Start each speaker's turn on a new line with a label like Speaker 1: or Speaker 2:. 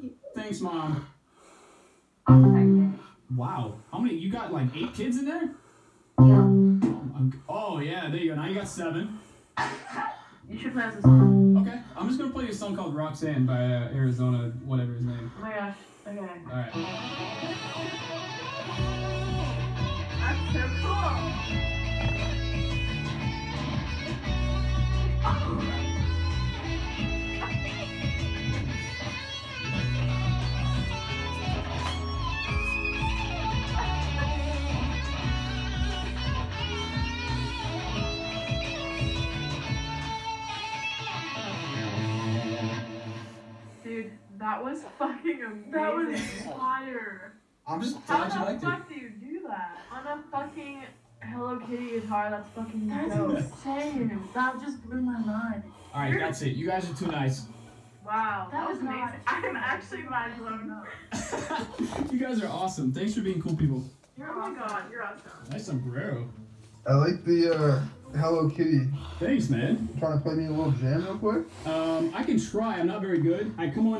Speaker 1: Thank you.
Speaker 2: Thanks, mom. Wow. How many? You got like eight kids in there?
Speaker 1: Yeah.
Speaker 2: Um, Oh yeah, there you go. Now you got seven.
Speaker 1: You should play us a song.
Speaker 2: Okay, I'm just gonna play you a song called Roxanne by uh, Arizona, whatever his name.
Speaker 1: Oh my gosh. Okay.
Speaker 2: All right.
Speaker 1: That's so cool.
Speaker 3: That was fucking amazing.
Speaker 1: That was fire.
Speaker 4: I'm just
Speaker 3: How
Speaker 4: glad you
Speaker 3: the
Speaker 4: liked it.
Speaker 3: fuck do you do that? On a fucking Hello Kitty guitar, that's fucking
Speaker 1: That's
Speaker 3: dope.
Speaker 1: insane. That just blew my mind.
Speaker 2: All right, that's it. You guys are too nice.
Speaker 3: Wow,
Speaker 1: That
Speaker 3: that,
Speaker 1: was
Speaker 3: was amazing.
Speaker 1: not-
Speaker 3: I'm actually mind blown up.
Speaker 2: you guys are awesome. Thanks for being cool people.
Speaker 3: You're oh my god, you're awesome.
Speaker 2: Nice sombrero.
Speaker 4: I like the uh, Hello Kitty.
Speaker 2: Thanks, man.
Speaker 4: Trying to play me a little jam real quick.
Speaker 2: Um, I can try. I'm not very good. I come on.